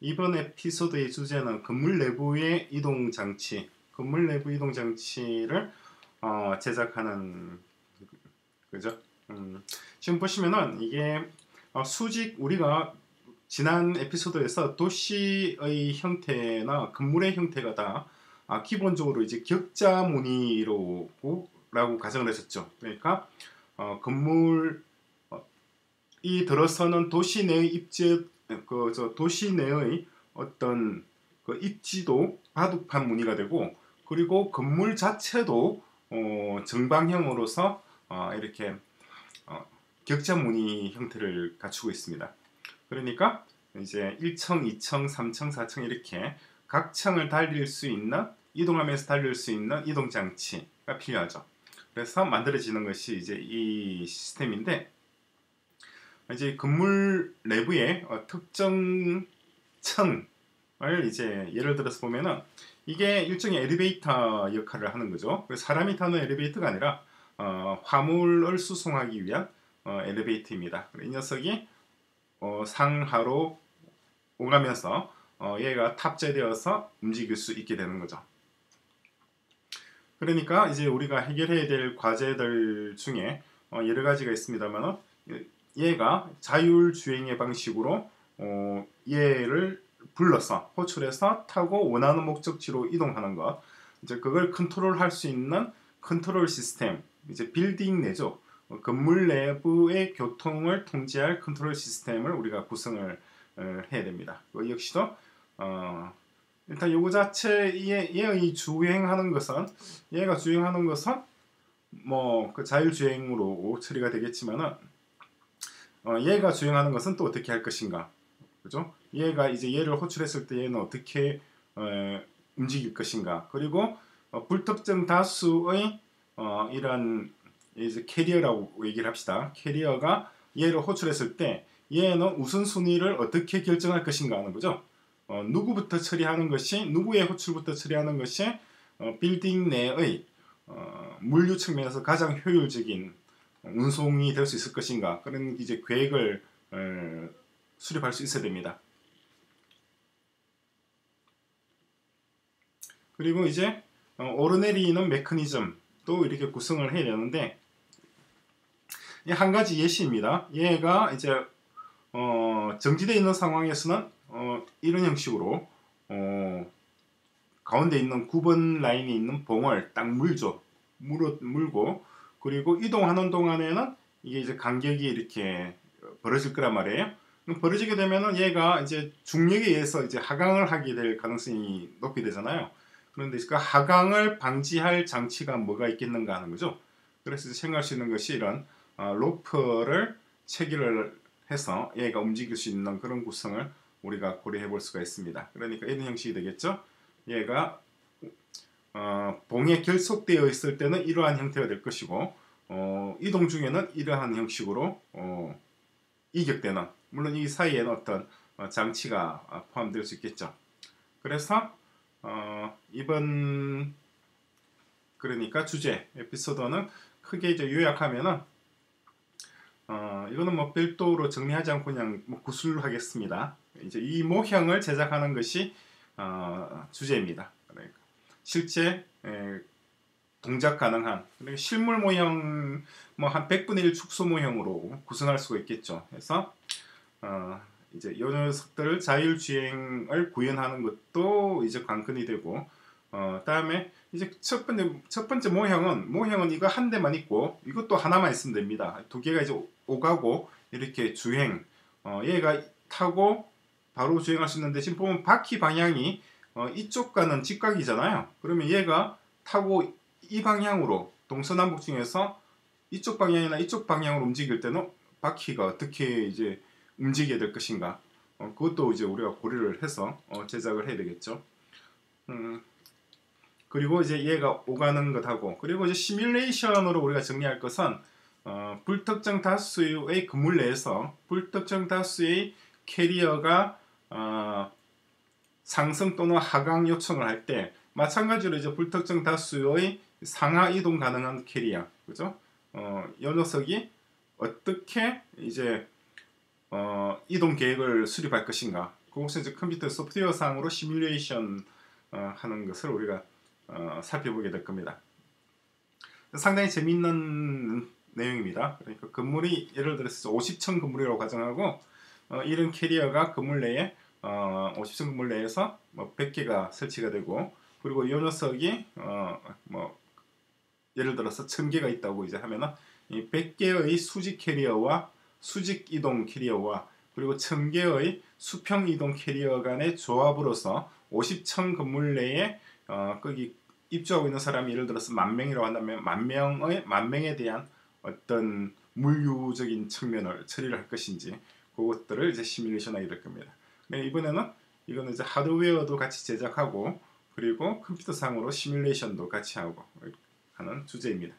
이번 에피소드의 주제는 건물 내부의 이동 장치, 건물 내부 이동 장치를 어, 제작하는 그죠? 음, 지금 보시면은 이게 어, 수직 우리가 지난 에피소드에서 도시의 형태나 건물의 형태가 다 아, 기본적으로 이제 격자 무늬로 라고 가정을 했었죠. 그러니까 어, 건물 어, 이 들어서는 도시 내의 입지 그저 도시 내의 어떤 그 입지도 바둑판 무늬가 되고 그리고 건물 자체도 어, 정방형으로서 어, 이렇게 어, 격자 무늬 형태를 갖추고 있습니다. 그러니까 이제 1층, 2층, 3층, 4층 이렇게 각 층을 달릴 수 있는 이동하면서 달릴 수 있는 이동 장치가 필요하죠. 그래서 만들어지는 것이 이제 이 시스템인데 이제 건물 내부에 어, 특정 층을 이제 예를 들어서 보면은 이게 일종의 엘리베이터 역할을 하는 거죠. 사람이 타는 엘리베이터가 아니라 어, 화물을 수송하기 위한 어, 엘리베이터입니다. 이 녀석이 어, 상하로 오가면서 어, 얘가 탑재되어서 움직일 수 있게 되는 거죠. 그러니까 이제 우리가 해결해야 될 과제들 중에 어, 여러 가지가 있습니다만 얘가 자율주행의 방식으로 어, 얘를 불러서 호출해서 타고 원하는 목적지로 이동하는 것 이제 그걸 컨트롤할 수 있는 컨트롤 시스템 이제 빌딩 내죠 어, 건물 내부의 교통을 통제할 컨트롤 시스템을 우리가 구성을 어, 해야 됩니다. 그 역시도 어, 일단 요거 자체 얘, 얘의 주행하는 것은 얘가 주행하는 것은 뭐 그 자율주행으로 처리가 되겠지만은 어, 얘가 주행하는 것은 또 어떻게 할 것인가 그죠? 얘가 이제 얘를 호출했을 때 얘는 어떻게 어, 움직일 것인가 그리고 어, 불특정 다수의 어, 이런 이제 캐리어라고 얘기를 합시다 캐리어가 얘를 호출했을 때 얘는 우선순위를 어떻게 결정할 것인가 하는 거죠. 어, 누구부터 처리하는 것이 누구의 호출부터 처리하는 것이 어, 빌딩 내의 어, 물류 측면에서 가장 효율적인 운송이 될 수 있을 것인가 그런 이제 계획을 어, 수립할 수 있어야 됩니다. 그리고 이제 어, 오르내리는 메커니즘도 이렇게 구성을 해야 되는데 한 가지 예시입니다. 얘가 이제 어, 정지되어 있는 상황에서는 어, 이런 형식으로 어, 가운데 있는 9번 라인에 있는 봉을 딱 물죠. 물어, 물고 그리고 이동하는 동안에는 이게 이제 간격이 이렇게 벌어질 거란 말이에요. 벌어지게 되면은 얘가 이제 중력에 의해서 이제 하강을 하게 될 가능성이 높게 되잖아요. 그런데 그 하강을 방지할 장치가 뭐가 있겠는가 하는 거죠. 그래서 생각할 수 있는 것이 이런 어, 로프를 체결을 해서 얘가 움직일 수 있는 그런 구성을 우리가 고려해 볼 수가 있습니다. 그러니까 이런 형식이 되겠죠. 얘가 어, 봉에 결속되어 있을 때는 이러한 형태가 될 것이고 어, 이동 중에는 이러한 형식으로 어, 이격되는 물론 이 사이에는 어떤 어, 장치가 포함될 수 있겠죠. 그래서 어, 이번 그러니까 주제 에피소드는 크게 이제 요약하면은 어, 이거는 뭐 별도로 정리하지 않고 그냥 뭐 구술하겠습니다. 이제 이 모형을 제작하는 것이 어, 주제입니다. 실제 에, 동작 가능한 실물 모형 뭐 한 100분의 1 축소 모형으로 구성할 수가 있겠죠. 그래서 어, 이제 이 녀석들을 자율주행을 구현하는 것도 이제 관건이 되고 어, 다음에 이제 첫 번째 첫 번째 모형은 모형은 이거 한 대만 있고 이것도 하나만 있으면 됩니다. 두 개가 이제 오가고 이렇게 주행 어, 얘가 타고 바로 주행할 수 있는데 지금 보면 바퀴 방향이 어, 이쪽과는 직각이잖아요. 그러면 얘가 타고 이 방향으로 동서남북 중에서 이쪽 방향이나 이쪽 방향으로 움직일 때는 바퀴가 어떻게 이제 움직여야 될 것인가 어, 그것도 이제 우리가 고려를 해서 어, 제작을 해야 되겠죠. 음, 그리고 이제 얘가 오가는 것하고 그리고 이제 시뮬레이션으로 우리가 정리할 것은 어, 불특정 다수의 건물 내에서 불특정 다수의 캐리어가 어, 상승 또는 하강 요청을 할 때 마찬가지로 이제 불특정 다수의 상하 이동 가능한 캐리어 그죠? 어, 이 녀석이 어떻게 이제 어, 이동 계획을 수립할 것인가 그것을 이제 컴퓨터 소프트웨어 상으로 시뮬레이션 어, 하는 것을 우리가 어, 살펴보게 될 겁니다. 상당히 재미있는 내용입니다. 그러니까 건물이 예를 들어서 50층 건물이라고 가정하고 어, 이런 캐리어가 건물 내에 어, 50층 건물 내에서 뭐 100개가 설치가 되고 그리고 이 녀석이 어, 뭐 예를 들어서 1000개가 있다고 이제 하면은 이 100개의 수직 캐리어와 수직 이동 캐리어와 그리고 1000개의 수평 이동 캐리어 간의 조합으로서 50층 건물 내에 어, 거기 입주하고 있는 사람이 예를 들어서 만 명이라고 한다면 만 명의 만 명에 대한 어떤 물류적인 측면을 처리를 할 것인지 그것들을 이제 시뮬레이션하게 될 겁니다. 네, 이번에는 이거는 이제 하드웨어도 같이 제작하고 그리고 컴퓨터상으로 시뮬레이션도 같이 하고 하는 주제입니다.